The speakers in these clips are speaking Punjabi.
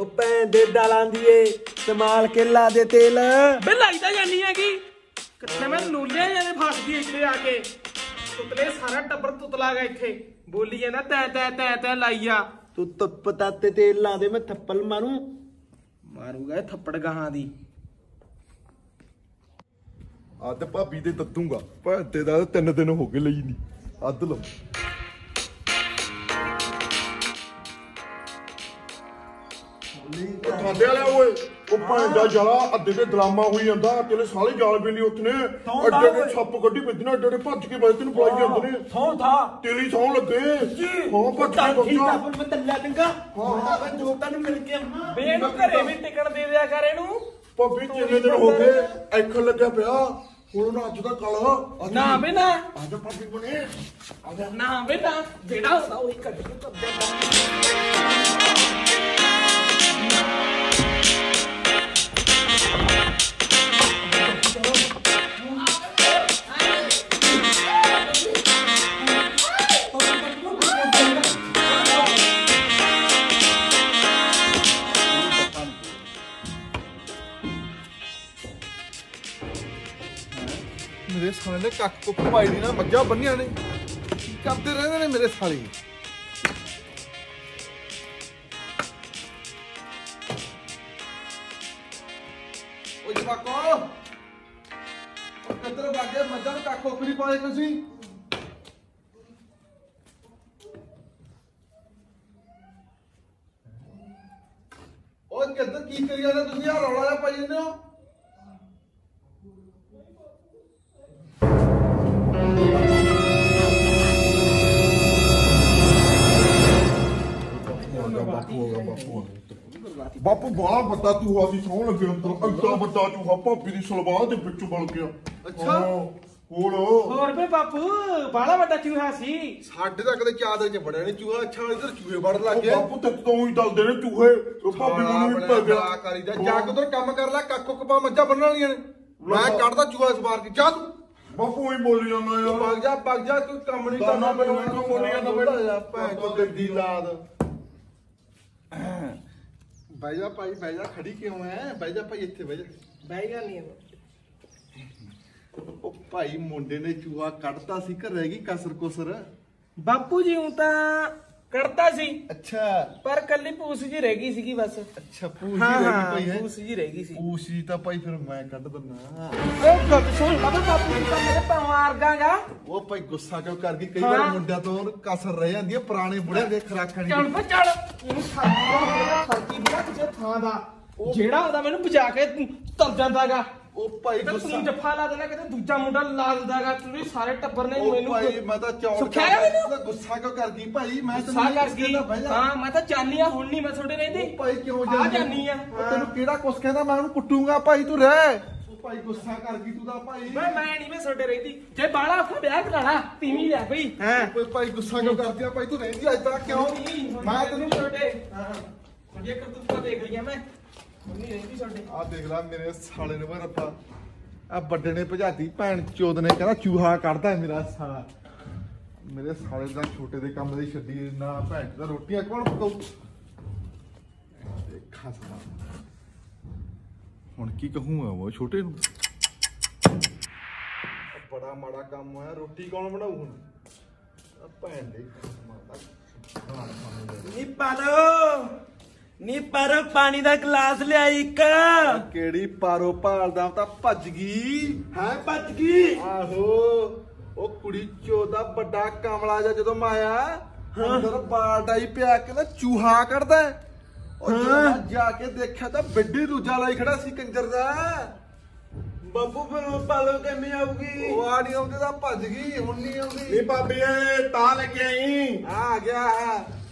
ਉਹ ਭੈਣ ਦੇ ਦਾਲਾਂ ਦੀ ਏ ਸਮਾਲ ਕੇ ਲਾ ਦੇ ਤੇਲ। ਬੇ ਲਾਈਦਾ ਜਾਨੀ ਹੈਗੀ। ਕਿੱਥੇ ਮੈਂ ਨੂਲਿਆ ਜਾਂਦੇ ਫਸਦੀ ਇੱਥੇ ਆ ਕੇ। ਤੁਤਲੇ ਸਾਰਾ ਟੱਬਰ ਤੁਤਲਾ ਗਿਆ ਇੱਥੇ। ਬੋਲੀ ਜਾਂਦਾ ਤੈ ਤੈ ਤੈ ਤੈ ਲਾਈਆ। ਤੂੰ ਤੱਪ ਤੇ ਤੇਲ ਲਾ ਦੇ ਮੈਂ ਥੱਪਲ ਮਾਰੂ। ਮਾਰੂਗਾ ਥੱਪੜ ਗਾਹਾਂ ਦੀ। ਅੱਧ ਭਾਬੀ ਤੇ ਦੱਦੂਗਾ। ਭੈਤੇ ਦਾ ਤਿੰਨ ਦਿਨ ਹੋ ਗਏ ਲਈ ਨਹੀਂ ਅੱਧ ਲਓ। ਖਾਦੇ ਵਾਲਿਆ ਓਏ। ਉਹ ਦਾ ਜਲਾ ਅੱਧੇ ਤੇ ਡਰਾਮਾ ਹੋਈ ਜਾਂਦਾ ਤੇਰੇ ਸਾਲੇ ਜਾਲ ਬੇਲੀ ਉੱਠਨੇ ਅੱਡੇ ਦੇ ਛੱਪ ਕੱਢੀ ਵੱਜਣਾ ਅੱਡੇ ਦੇ ਭੱਜ ਕੇ ਬਜੇ ਤੈਨੂੰ ਬੁਲਾਈ ਜਾਂਦੇ ਨੇ। ਥੋਂ ਥਾ ਤੇਰੀ ਸੌਂ ਲੱਗੇ। ਹਾਂ ਭੱਜ ਕੇ ਠੀਕ ਆ ਫਿਰ ਮੈਂ ਤੱਲਾ ਚੰਗਾ। ਹਾਂ। ਮੈਂ ਦੋਸਤਾਂ ਨੂੰ ਮਿਲ ਕੇ ਬੇ ਇਹਨੂੰ ਘਰੇ ਵੀ ਟਿਕਣ ਦੇ ਦਿਆ ਕਰ ਇਹਨੂੰ। ਭਾਬੀ ਕਿੰਨੇ ਦਿਨ ਹੋ ਗਏ ਐਖਣ ਲੱਗਿਆ ਪਿਆ। ਹੁਣ ਨਾ ਅੱਜ ਦਾ ਕੱਲ ਨਾ ਬੇ ਨਾ। ਅੱਜ ਭਾਬੀ ਬਣੇ। ਨਾ ਬੇ ਨਾ। ਜਿਹੜਾ ਹੁੰਦਾ ਉਹੀ ਕੱਢ ਕੇ ਕੱਢ ਨੇ ਕੱਕ ਕੁੱਕ ਪਾਈ ਦੀ ਨਾ, ਮੱਝਾਂ ਬੰਨੀਆਂ ਨੇ। ਕੀ ਕਰਦੇ ਰਹਿੰਦੇ ਨੇ ਮੇਰੇ ਸਾਲੇ? ਓਏ ਜਵਾਕੋ ਉਹ ਕਿੱਧਰ ਭਾਗੇ ਮੱਝਾਂ ਨੂੰ ਕੱਕ ਕੁੱਕ ਨਹੀਂ ਪਾਏ ਤੁਸੀਂ। ਓਏ ਕਿੱਧਰ ਕੀ ਕਰੀ ਜਾਂਦੇ ਤੁਸੀਂ? ਆ ਰੌਲਾ ਜਿਹਾ ਪਾਈ ਜਾਂਦੇ ਹੋ। ਬਾਪੂ ਹੋਗਾ ਬਾਪੂ? ਬਾਪੂ ਬਾਹਲਾ ਵੱਡਾ ਚੂਹਾ ਸੀ ਸੌਣ ਲੱਗੇ ਅੰਦਰ। ਅੱਡਾ ਵੱਡਾ ਚੂਹਾ ਭਾਬੀ ਦੀ ਸਲਵਾਰ ਦੇ ਵਿੱਚੋਂ ਬਲ ਗਿਆ। ਅੱਛਾ। ਹੋਰ? ਹੋਰ ਬੇ ਬਾਪੂ ਬਾਲਾ ਵੱਡਾ ਚੂਹਾ ਸੀ। ਸਾਡੇ ਤਾਂ ਕਦੇ ਚਾਦਰ ਚ ਬੜਿਆ ਨਹੀਂ ਚੂਹਾ ਅੱਛਾ ਇਧਰ ਚੂਹੇ ਵੜ ਲੱਗ ਗਏ। ਬਾਪੂ ਤੇ ਤੋਂ ਹੀ ਦਲਦੇ ਨੇ ਚੂਹੇ। ਉਹ ਭਾਬੀ ਨੂੰ ਵੀ ਪੈ ਗਿਆ ਕਰੀਦਾ ਜਾ ਕੇ ਉਧਰ ਕੰਮ ਕਰ ਲੈ ਕੱਕ ਕੁੱਕ ਪਾ ਮੱਝਾਂ ਬੰਨਣ ਵਾਲੀਆਂ ਨੇ। ਮੈਂ ਕੱਢਦਾ ਚੂਹਾ ਇਸ ਵਾਰ ਕੀ ਜਾ ਤੂੰ। ਬਾਪੂ ਹੀ ਬੋਲੀ ਜਾਂਦਾ ਯਾਰ। ਪੱਗ ਜਾ ਪੱਗ ਜਾ ਤੂੰ ਕੰਮ ਨਹੀਂ ਕਰਨਾ ਮੈਨੂੰ। ਕਿਉਂ ਬੋਲੀ ਜਾਂਦਾ ਬੇਟਾ? ਜਾ ਭੈਣ ਤੋਂ ਗੱਡੀ ਲਾਦ ਬਹਿ ਜਾ ਭਾਈ ਬਹਿ ਜਾ ਖੜੀ ਕਿਉਂ ਐ? ਬਹਿ ਜਾ ਭਾਈ ਇੱਥੇ ਬਹਿ ਜਾ। ਬਹਿ ਗਿਆ ਨਹੀਂ ਉਹ ਭਾਈ ਮੁੰਡੇ ਨੇ ਚੂਹਾ ਕੱਢਤਾ ਸੀ ਘਰ ਰਹਿ ਗਈ ਕਸਰ ਕੁਸਰ। ਬਾਪੂ ਜੀ ਹੁਣ ਤਾਂ ਕਰਤਾ ਸੀ। ਅੱਛਾ। ਪਰ ਕੱਲੀ ਪੂਸ ਜੀ ਰਹਿ ਗਈ ਸੀਗੀ ਬਸ। ਅੱਛਾ ਪੂਛੀ ਹਾਂ ਰਹਿ ਗਈ ਭਾਈ ਹੈ? ਪੂਸ ਜੀ ਰਹਿ ਗਈ ਸੀ। ਪੂਛੀ ਤਾਂ ਭਾਈ ਫਿਰ ਮੈਂ ਕੱਢ ਦਿੰਦਾ। ਓਏ ਗੱਲ ਸੁਣ ਲਾ ਬੇ ਬਾਪੂ ਜੀ ਤਾਂ ਮੇਰੇ ਪਵਾਰ ਗਾਗਾ ਉਹ ਭਾਈ ਗੁੱਸਾ ਕਿਉਂ ਕਰ ਗਈ? ਕਈ। ਵਾਰ ਮੁੰਡਿਆਂ ਤੋਂ ਕਸਰ ਰਹਿ ਜਾਂਦੀ ਹੈ ਪੁਰਾਣੇ ਬੁੜਿਆਂ ਦੇ ਖਰਾਕਾਂ ਚੱਲ ਚੱਲ। ਇਹਨੂੰ ਖਾਤੀ ਖਾਤੀ ਬੁਆ ਕਿਸੇ ਥਾਂ ਦਾ। ਜਿਹੜਾ ਹੁੰਦਾ ਮੈਨੂੰ ਬਚਾ ਕੇ ਤਰ ਜਾਂਦਾਗਾ। ਉਹ ਭਾਈ ਤੇ ਗੁੱਸਾ ਤੂੰ ਜੱਫਾ ਲਾ ਦੇਣਾ ਕਿਤੇ ਦੂਜਾ ਮੁੰਡਾ ਲਾ ਦਿੰਦਾਗਾ। ਤੁਸੀਂ ਸਾਰੇ ਟੱਬਰ ਨੇ ਉਹ ਮੈਨੂੰ ਭਾਈ ਮੈਂ ਤਾਂ ਚੌੜ? ਤਾਂ ਗੁੱਸਾ ਕਿਉਂ ਕਰ ਗਈ ਭਾਈ? ਮੈਂ ਸਾ ਕਰ ਕਿਸੇ ਗਈ ਦਾ ਬਹਿ ਜਾ। ਹਾਂ ਮੈਂ ਤਾਂ ਚਾਹਨੀ ਆ ਹੁਣ ਨਹੀਂ ਮੈਂ ਤੁਹਾਡੇ ਰਹਿੰਦੀ ਭਾਈ ਕਿਉਂ ਆ ਜਾਨੀ ਆ। ਤੈਨੂੰ ਕਿਹੜਾ ਕੁਛ ਕਹਿੰਦਾ? ਮੈਂ ਉਹਨੂੰ ਕੁੱਟੂਗਾ ਭਾਈ ਤੂੰ ਰਹਿ। ਭਾਈ ਗੁੱਸਾ ਕਰ ਗਈ ਤੂੰ ਤਾਂ ਭਾਈ। ਮੈਂ ਮੈਂ ਨਹੀਂ ਮੈਂ ਤੁਹਾਡੇ ਰਹਿੰਦੀ ਜੇ ਬਾਲਾ ਉੱਥੇ ਵਿਆਹ ਕਰਾਣਾ ਤੀਵੀਂ ਲਿਆ ਬਈ ਹਾਂ? ਕੋਈ ਭਾਈ ਗੁੱਸਾ ਕਿਉਂ ਕਰਦੀ ਆ ਭਾਈ? ਤੂੰ ਰਹਿੰਦੀ ਅੱਜ ਤੱਕ ਕਿਉਂ? ਮੈਂ ਤੈਨੂੰ ਤੁਹਾਡੇ ਹਾਂ ਇਹ ਕਰਤੂਤਾਂ ਦੇਖ ਲਈਆਂ ਮੈਂ। ਨਹੀਂ ਰਹਿੰਦੀ ਤੁਹਾਡੇ। ਆ ਦੇਖ ਲੈ ਮੇਰੇ ਸਾਲੇ ਨੇ ਵਾ ਰੱਬਾ। ਆ ਵੱਡੇ ਨੇ ਭਜਾਤੀ ਭੈਣ ਚੋਦ ਨੇ ਕਹਿੰਦਾ ਚੂਹਾ ਕੱਢਦਾ ਮੇਰਾ ਸਾਲਾ। ਮੇਰੇ ਸਾਲੇ ਦਾ ਛੋਟੇ ਦੇ ਕੰਮ ਦੀ ਛੱਡੀ ਨਾ ਭੈਣ ਦਾ ਰੋਟੀਆਂ ਕੌਣ ਪਕਾਉ ਦੇਖਾ ਸਲਾ। ਹੁਣ ਕੀ ਕਹੂੰਗਾ ਉਹ ਛੋਟੇ ਨੂੰ? ਬੜਾ ਮਾੜਾ ਕੰਮ ਹੋਇਆ ਰੋਟੀ ਕੌਣ ਬਣਾਉ ਹੁਣ? ਆ ਭੈਣ ਦੇ ਮਾਤਾ ਨੀ ਪਾਲੋ ਨੀ ਪਰ ਪਾਣੀ ਦਾ ਗਲਾਸ ਲਿਆ ਇੱਕ। ਕਿਹੜੀ ਪਾਰੋ ਭਾਲਦਾ ਤਾਂ ਭੱਜ ਗਈ। ਹਾਂ ਭੱਜ ਗਈ। ਆਹੋ ਉਹ ਕੁੜੀ ਚੋਦਾ ਵੱਡਾ ਕਮਲਾ ਜਿਹਾ ਜਦੋਂ ਮਾਇਆ ਅੰਦਰ ਬਾਲਟਾਈ ਪਿਆ ਕੇ ਨਾ ਚੂਹਾ ਕੱਢਦਾ। ਹੈ। ਉਹ ਜਦੋਂ ਜਾ ਕੇ ਦੇਖਿਆ ਤਾਂ ਵੱਡੀ ਦੂਜਾ ਲਾਈ ਖੜਾ ਸੀ ਕੰਜਰ ਦਾ। ਬੱਬੂ ਫਿਰ ਉਹ ਪਾਲੋ ਕਿਵੇਂ ਆਊਗੀ? ਉਹ ਆ ਨਹੀਂ ਆਉਂਦੇ ਤਾਂ ਭੱਜ ਗਈ ਹੁਣ ਨਹੀਂ ਆਉਂਦੀ। ਨਹੀਂ ਭਾਬੀ ਤਾਂ ਲੈ ਕੇ ਆਈ। ਆ ਗਿਆ।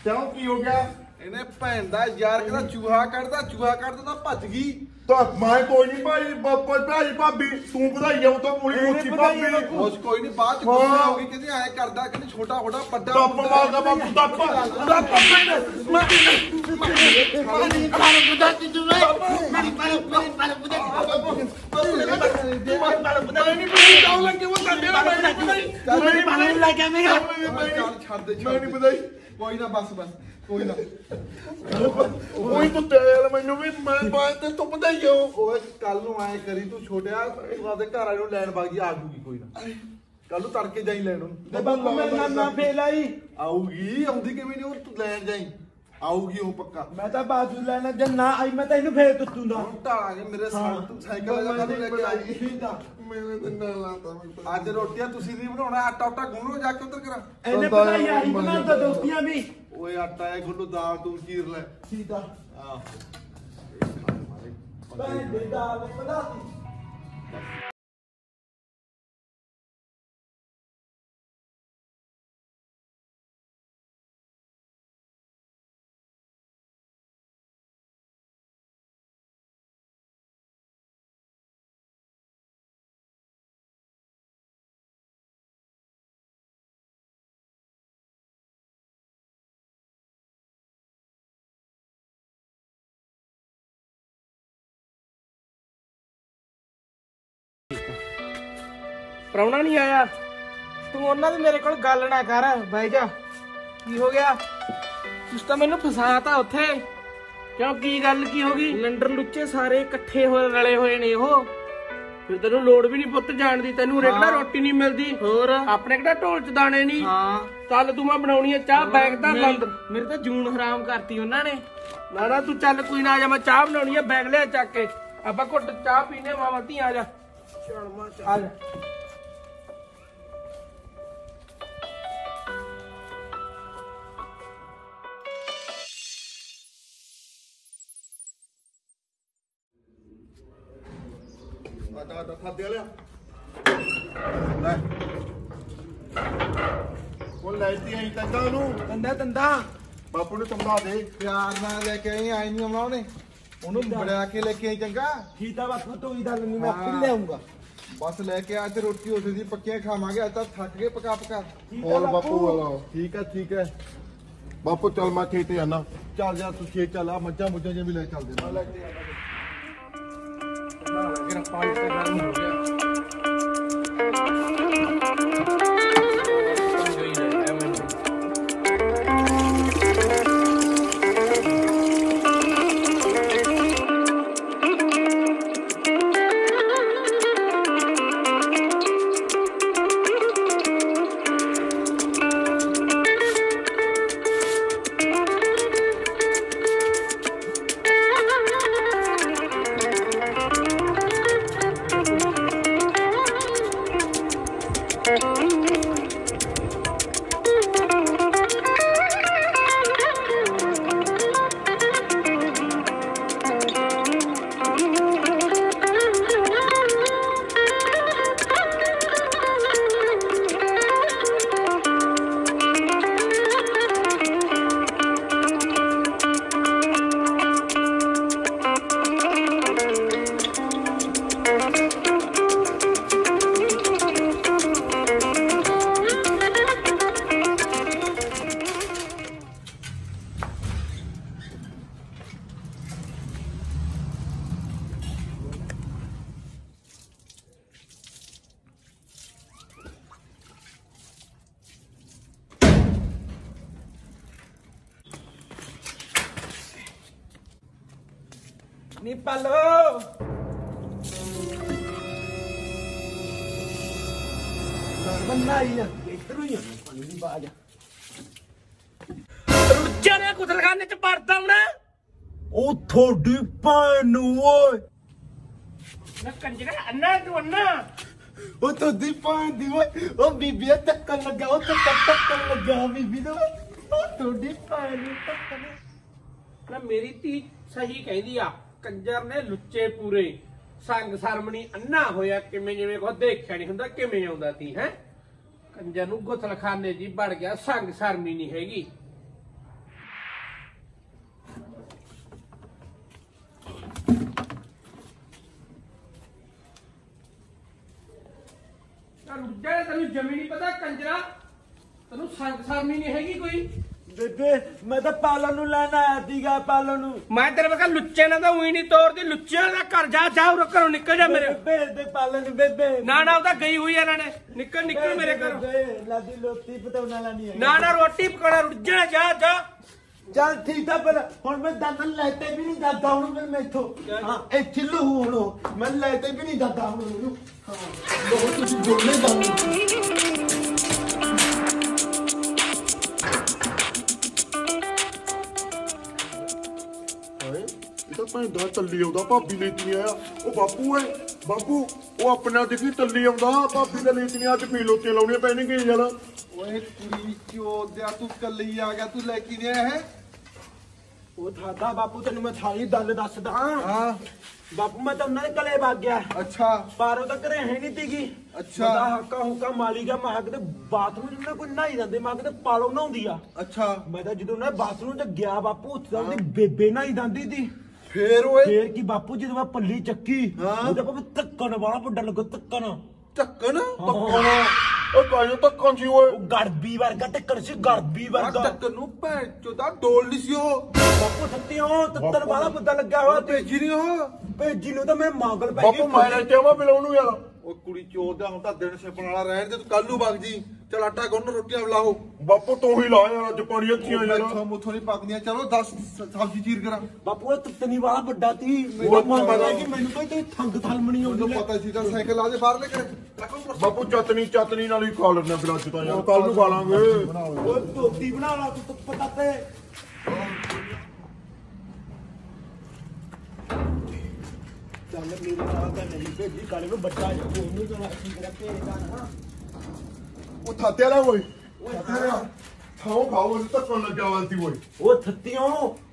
ਕਿਉਂ ਕੀ ਹੋ ਗਿਆ? ਇਹਨੇ ਭੈਣ ਦਾ ਯਾਰ ਕਹਿੰਦਾ ਚੂਹਾ ਕੱਢਦਾ ਚੂਹਾ ਕੱਢਦਾ ਤਾਂ ਭੱਜ ਗਈ ਤਾਂ ਮੈਂ ਕੋਈ ਨਹੀਂ ਭਾਈ ਬਾਪਾ ਭਾਈ ਭਾਬੀ ਤੂੰ ਵਧਾਈ ਜਾਉ ਤਾਂ ਪੂਰੀ ਵਧਾਈ ਭਾਬੀ। ਉਸ ਕੋਈ ਨਹੀਂ ਬਾਅਦ ਚ। ਗੁੱਸੇ ਹੋ ਗਈ ਕਹਿੰਦੀ ਐ ਕਰਦਾ ਕਹਿੰਦੀ ਛੋਟਾ ਛੋਟਾ ਵੱਡਾ ਹੁੰਦਾ। ਮਾਰਦਾ ਬਾਪੂ ਦੱਪ ਦੱਪ ਚੱਲ ਛੱਡ ਦੇ ਮੈਂ ਨਹੀਂ ਬਧਾਈ ਕੋਈ ਨਾ ਬਸ ਬਸ ਕੋਈ ਨਾ। ਕੋਈ ਤੂੰ ਤੇਲ ਮੈਨੂੰ ਵੀ ਮੈਂ ਬਾਅਦ ਤੇ ਤੂੰ ਬਧਾਈ ਹੋ ਓਏ ਕੱਲ ਨੂੰ ਐ ਕਰੀ ਤੂੰ ਛੋਟਿਆ ਤੂੰ ਆਪਦੇ ਘਰ ਵਾਲੇ ਨੂੰ ਲੈਣ ਬਾਗੀ ਆ ਜੂਗੀ ਕੋਈ ਨਾ। ਕੱਲ ਨੂੰ ਤੜਕੇ ਜਾਈ ਲੈਣ ਉਹਨੂੰ। ਤੇ ਬਾਪੂ ਮੈਂ ਨਾਨਾ ਫੇਲ ਆਈ। ਆਊਗੀ ਆਉਂਦੀ ਕਿਵੇਂ ਨਹੀਂ ਉਹ ਤੂੰ ਲੈਣ ਜਾਈ। ਆਊਗੀ ਉਹ ਪੱਕਾ। ਮੈਂ ਤਾਂ ਬਾਜੂ ਲੈਣਾ ਜੇ ਨਾ ਆਈ ਮੈਂ ਤੈਨੂੰ ਫੇਰ ਤੁੱਤੂੰਦਾ ਹੁਣ ਢਾਲਾਂਗੇ ਮੇਰੇ ਸਾਲ ਤੂੰ ਸਾਈਕਲ ਦਾ ਕਾਹਨੂੰ ਲੈ ਕੇ ਆਈ। ਮੇਰੇ ਤੇ ਨਾ ਲਾਤਾ ਮੈਂ ਅੱਜ ਰੋਟੀਆਂ ਤੁਸੀਂ ਨਹੀਂ ਬਣਾਉਣਾ ਆਟਾ ਉਟਾ ਗੁੰਨੋ ਜਾ ਕੇ ਉਧਰ ਕਰਾਂ। ਇਹਨੇ ਪਤਾ ਯਾਰੀ ਬਣਾਉਂਦਾ ਦੋਸਤੀਆਂ ਵੀ। ਓਏ ਆਟਾ ਇਹ ਗੁੰਨੋ ਦਾਲ ਤੂੰ ਚੀਰ ਲੈ। ਸੀਤਾ ਆਹ। ਭੈਣ ਦੇ ਦਾਲ ਪੜਾਤੀ ਪ੍ਰਾਹੁਣਾ ਨਹੀਂ ਆਇਆ। ਤੂੰ ਉਹਨਾਂ ਦੇ ਮੇਰੇ ਕੋਲ ਗੱਲ ਨਾ ਕਰ ਬਹਿ ਜਾ। ਕੀ ਹੋ ਗਿਆ? ਤੁਸੀਂ ਤਾਂ ਮੈਨੂੰ ਫਸਾਤਾ ਉੱਥੇ। ਕਿਉਂ ਕੀ ਗੱਲ ਕੀ ਹੋ ਗਈ? ਲੰਡਰ ਲੁੱਚੇ ਸਾਰੇ ਇਕੱਠੇ ਹੋਏ ਰਲੇ ਹੋਏ ਨੇ ਉਹ। ਫਿਰ ਤੈਨੂੰ ਲੋੜ ਵੀ ਨਹੀਂ ਪੁੱਤ ਜਾਣ ਦੀ ਤੈਨੂੰ ਰੇਕੜਾ ਰੋਟੀ ਨਹੀਂ ਮਿਲਦੀ? ਹੋਰ? ਆਪਣੇ ਕਿਹੜਾ ਢੋਲ ਚ ਦਾਣੇ ਨਹੀਂ? ਹਾਂ। ਚੱਲ ਤੂੰ ਮੈਂ ਬਣਾਉਣੀ ਆ ਚਾਹ ਬੈਗ ਤਾਂ ਬੰਦ। ਮੇਰੇ ਤਾਂ ਜੂਨ ਹਰਾਮ ਕਰਤੀ ਉਹਨਾਂ ਨੇ। ਨਾ ਨਾ ਤੂੰ ਚੱਲ ਕੋਈ ਨਾ ਆ ਜਾ ਮੈਂ ਚਾਹ ਬਣਾਉਣੀ ਆ ਬੈਗ ਲਿਆ ਚੱਕ ਕੇ। ਆਪਾਂ ਘੁੱਟ ਚਾਹ ਪੀਨੇ ਮਾਮਾ ਧੀ ਆ ਜਾ। ਆ ਜਾ। ਖਾਦੇ ਵਾਲਿਆ? ਲੈ। ਉਹ ਲੈਤੀ ਆਈ ਤੰਦਾ ਉਹਨੂੰ। ਦੰਦਾ ਦੰਦਾ ਬਾਪੂ ਨੂੰ ਤੰਦਾ ਦੇ। ਪਿਆਰ ਨਾਲ ਲੈ ਕੇ ਆਈ ਆਈ ਨਹੀਂ ਆਉਣਾ ਉਹਨੇ। ਉਹਨੂੰ ਬੜਿਆ ਕੇ ਲੈ ਕੇ ਆਈ ਚੰਗਾ। ਠੀਕ ਆ ਬਾਪੂ ਤੂੰ ਹੀ ਗੱਲ ਨਹੀਂ ਮੈਂ। ਫਿਰ ਲਿਆਉਂਗਾ। ਬਸ ਲੈ ਕੇ ਆ ਤੇ ਰੋਟੀ ਉਸੇ ਦੀ ਪੱਕੀਆਂ ਖਾਵਾਂਗੇ ਅੱਜ ਤਾਂ ਥੱਕ ਗਏ ਪਕਾ ਪਕਾ। ਬੋਲ ਬਾਪੂ। ਵਾਲਾ ਠੀਕ ਹੈ ਠੀਕ ਹੈ ਬਾਪੂ ਚੱਲ ਮੈਂ ਖੇਤ ਜਾਣਾ ਚੱਲ ਜਾ ਤੂੰ ਛੇ ਚੱਲ ਆ ਮੱਝਾਂ ਮੁੱਝਾਂ ਜਿਹਾ ਵੀ ਲੈ ਚੱਲਦੇ ਨੇ। ਮੇਰਾ ਪਾਣੀ ਤੇ पाँच ਥੋੜੀ ਭੈਣ ਨੂੰ ਓਏ। ਮੈਂ ਕੰਜਰਾ ਅੰਨਾ ਤੂੰ ਅੰਨਾ। ਉਹ ਤੁਹਾਡੀ ਭੈਣ ਦੀ ਓਏ। ਉਹ ਬੀਬੀ ਟੱਕਣ ਲੱਗਾ ਉਹ ਤਾਂ ਟੱਕਣ ਲੱਗਾ ਬੀਬੀ ਦਾ। ਉਹ ਭੈਣ ਨੂੰ ਟੱਕਣ ਨਾ ਮੇਰੀ ਧੀ ਸਹੀ ਕਹਿੰਦੀ ਆ ਕੰਜਰ ਨੇ ਲੁੱਚੇ ਪੂਰੇ। ਸੰਗ ਸਰਮਣੀ ਅੰਨਾ ਹੋਇਆ ਕਿਵੇਂ ਜਿਵੇਂ ਕੋ ਦੇਖਿਆ ਨਹੀਂ ਹੁੰਦਾ ਕਿਵੇਂ ਆਉਂਦਾ ਸੀ ਹੈ? ਕੰਜਰ ਨੂੰ ਗੁਥਲਖਾਨੇ ਜੀ ਵੜ ਗਿਆ ਸੰਗ ਸਰਮੀ ਨਹੀਂ ਹੈਗੀ। ਤਾਂ ਲੁੱਟਿਆ ਤੈਨੂੰ ਜਮੀ ਨਹੀਂ ਪਤਾ ਕੰਜਰਾ। ਤੈਨੂੰ ਸੰਗ ਸਰਮੀ ਨਹੀਂ ਹੈਗੀ ਕੋਈ। ਬੇਬੇ ਮੈਂ ਤਾਂ ਪਾਲਣ ਨੂੰ ਲੈਣ ਆਇਆ ਸੀਗਾ ਪਾਲਣ ਨੂੰ। ਮੈਂ ਤੇਰੇ ਬਕਾ ਲੁੱਚੇ ਨਾਲ ਤਾਂ ਉਹੀ ਨਹੀਂ ਤੋੜਦੀ ਲੁੱਚੇ ਦਾ ਘਰ ਜਾ ਜਾ ਉਰੋਂ ਘਰੋਂ ਨਿਕਲ ਜਾ ਮੇਰੇ। ਬੇਬੇ ਦੇ ਪਾਲਣ ਨੂੰ ਬੇਬੇ। ਨਾ ਨਾ ਉਹ ਤਾਂ ਗਈ ਹੋਈ ਇਹਨਾਂ ਨੇ ਨਿਕਲ ਨਿਕਲ ਮੇਰੇ ਘਰੋਂ। ਲਾਦੀ ਲੋਤੀ ਪਤਾਉਣ ਹੈ ਨਾ ਨਾ ਰੋਟੀ ਪਕਾਉਣਾ ਰੁੱਝ ਜਾ ਜਾ। ਚੱਲ ਠੀਕ ਆ ਪਰ ਹੁਣ ਮੈਂ ਦੰਦਨ ਲੈਤੇ ਵੀ ਨਹੀਂ ਦਾਦਾ ਹੁਣ ਮੈਂ ਮੈਥੋਂ। ਹਾਂ ਇਹ ਚਿੱਲੂ ਹੁਣ। ਮੈਂ ਲੈਤੇ ਵੀ ਨਹੀਂ ਦਾਦਾ ਹੁਣ ਹਾਂ ਬਹੁਤ ਤੁਸੀਂ ਬੋਲੇ ਦੰਦ ਹਾਏ ਇਹ ਤਾਂ ਭੈਂਦਾ ਟੱਲੀ ਆਉਂਦਾ ਭਾਬੀ ਲੈ ਕੇ ਆਇਆ? ਉਹ ਬਾਪੂ ਏ ਬਾਪੂ ਉਹ ਆਪਣੇ ਦੇਖੀ ਟੱਲੀ ਆਉਂਦਾ? ਭਾਬੀ ਦਾ ਲੈ ਕੇ ਨਹੀਂ ਅੱਜ ਪੀ ਲੋਤੇ ਲਾਉਣੀਆਂ ਪੈਣਗੀਆਂ ਯਾਰ। ਓਏ ਕੁੜੀ ਚੋਦਿਆ ਤੂੰ ਕੱਲੀ ਆ ਗਿਆ ਤੂੰ ਲੈ ਕੇ ਆਇਆ ਹੈ ਉਹ ਥਾਦਾ ਬਾਪੂ ਤੈਨੂੰ ਮੈਂ ਥਾਲੀ ਗੱਲ ਦੱਸਦਾ। ਹਾਂ। ਬਾਪੂ ਮੈਂ ਤਾਂ ਉਹਨਾਂ ਦੇ ਕਲੇ ਵਗ ਗਿਆ। ਅੱਛਾ। ਪਰ ਉਹ ਤਾਂ ਘਰੇ ਹੈ ਨਹੀਂ ਤੀਗੀ ਅੱਛਾ। ਤਾਂ ਹੱਕਾ ਹੁੱਕਾ ਮਾਲੀ ਗਿਆ ਮੈਂ ਕਿਤੇ ਬਾਥਰੂਮ ਜਿੰਨਾ ਕੋਈ ਨਹਾਈ ਜਾਂਦੇ ਮੈਂ ਕਿਤੇ ਪਾਲੋ ਨਹਾਉਂਦੀ ਆ। ਅੱਛਾ। ਮੈਂ ਤਾਂ ਜਦੋਂ ਨਾ ਬਾਥਰੂਮ 'ਚ ਗਿਆ ਬਾਪੂ ਉੱਥੇ ਤਾਂ ਉਹਦੀ ਬੇਬੇ ਨਹਾਈ ਜਾਂਦੀ ਸੀ। ਫੇਰ ਓਏ। ਫੇਰ ਕੀ ਬਾਪੂ ਜਦੋਂ ਮੈਂ ਪੱਲੀ ਚੱਕੀ। ਉਹਦਾ ਬਾਪੂ ਧੱਕਣ ਵਾਲਾ ਵੱਡਾ ਲੱਗਾ ਧੱਕਣ। ਢੱਕਣ ਧੱਕਣ? ਉਹ ਕਾਹਨੂੰ ਧੱਕਣ ਸੀ ਓਏ। ਉਹ ਗੜਬੀ ਵਰਗਾ ਧੱਕਣ ਸੀ ਗੜਬੀ ਵਰਗਾ। ਢੱਕਣ ਨੂੰ ਭੈਣ ਚੋਦਾ ਡੋਲ ਨਹੀਂ ਸੀ ਉਹ। ਬਾਪੂ ਸੱਤਿਓ ਤੱਤਰ ਵਾਲਾ ਵੱਡਾ ਲੱਗਿਆ ਹੋਇਆ ਤੇ ਭੇਜੀ ਨਹੀਂ ਉਹ। ਭੇਜੀ ਨੂੰ ਤਾਂ ਮੈਂ ਮੰਗਲ ਪੈ ਬਾਪੂ ਮੈਂ ਆਵਾਂ ਬਿਲਾਉ ਨੂੰ ਯਾਰ। ਉਹ ਕੁੜੀ ਹੁਣ ਤਾਂ ਦਿਨ ਛਪਣ ਵਾਲਾ ਰਹਿਣ ਦੇ ਤੂੰ ਕੱਲ ਨੂੰ ਵਗ ਜੀ। ਚਲ ਆਟਾ ਗੁੰਨ ਰੋਟੀਆਂ ਬਲਾਓ ਬਾਪੂ ਤੂੰ ਹੀ ਲਾ ਯਾਰ ਅੱਜ ਪਾਣੀ ਅੱਛੀਆਂ ਯਾਰ। ਮੈਥੋਂ ਮੁੱਥੋਂ ਨਹੀਂ ਪੱਕਦੀਆਂ। ਚਲੋ 10 ਸਬਜ਼ੀ ਚੀਰ ਕਰਾਂ। ਬਾਪੂ ਇਹ ਤੱਤਨੀ ਵਾਲਾ ਵੱਡਾ ਤੀ। ਮੈਨੂੰ ਪਤਾ ਕਿ ਮੈਨੂੰ ਕੋਈ ਤੇ ਥੰਗ ਥਲਮਣੀ ਆਉਂਦੀ ਪਤਾ ਸੀ ਤਾਂ ਸਾਈਕਲ ਆ ਦੇ ਬਾਹਰ ਲੈ ਕੇ ਰੱਖੋ ਬਾਪੂ ਚਟਨੀ ਚਟਨੀ ਨਾਲ ਹੀ ਖਾ ਲੈਣੇ ਫਿਰ ਅੱਜ ਤਾਂ ਯਾਰ। ਕੱਲ ਨੂੰ ਖਾ ਲਾਂਗੇ। ਉਹ ਧੋਤੀ ਬਣਾ ਲਾ ਤੂੰ ਪਤਾ ਤੇ ਚੱਲ ਮੇਰੇ ਨਾਲ ਤਾਂ ਨਹੀਂ ਭੇਜੀ ਕਾਲੇ ਨੂੰ ਬੱਚਾ ਜਾ ਉਹਨੂੰ ਤਾਂ ਰੱਖੀ ਰੱਖੇ ਨਾ ਉਹ ਥਾਤਿਆ ਨਾ ਓਏ ਖਾਓ ਖਾਓ ਉਹ ਧੱਕਣ ਲੱਗਿਆ ਵਾਂਤੀ ਓਏ ਉਹ ਥੱਤਿਓ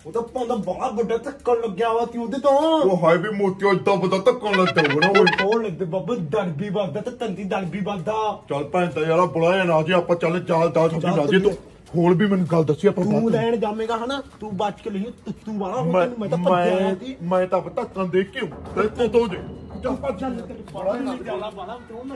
ਉਹ ਤਾਂ ਪਾਉਂਦਾ ਬੜਾ ਵੱਡਾ ਧੱਕਣ ਲੱਗਿਆ ਵਾ ਤੀ ਉਹਦੇ ਤੋਂ ਉਹ ਹਾਏ ਵੀ ਮੋਤੀਓ ਏਦਾਂ ਬਦਾ ਧੱਕਣ ਲੱਗ ਜਾਊਗਾ ਨਾ ਓਏ ਕੋਲ ਲੱਗਦੇ ਬੱਬੂ ਦੜਬੀ ਵੱਜਦਾ ਤੇ ਤੰਦੀ ਦੜਬੀ ਵੱਜਦਾ ਚੱਲ ਭੈਣ ਤਾਂ ਯਾਰਾ ਬੁਲਾਇਆ ਨਾ ਜੇ ਆਪਾਂ ਚੱਲ ਚਾਲ ਦਾਲ ਸਬਜ਼ੀ ਲਾ ਦੇ ਤੂੰ ਹੋਰ ਵੀ ਮੈਨੂੰ ਗੱਲ ਦੱਸੀ ਆਪਾਂ ਤੂੰ। ਲੈਣ ਜਾਵੇਂਗਾ ਹਨਾ ਤੂੰ ਬਚ ਕੇ ਲਈ ਤੂੰ ਵਾਲਾ ਹੁਣ ਮੈਂ ਤਾਂ ਭੱਜਿਆ ਸੀ ਮੈਂ ਮੈਂ ਤਾਂ ਧੱਕਣ ਤੇ ਤੂੰ ਤੋਂ ਦੇ ਚੱਲ ਭੱਜ ਚੱਲ ਤੇਰੇ ਬੜਾ ਨਹੀਂ ਜਾਣਾ ਬਾਲਾ ਤੂੰ ਨਾ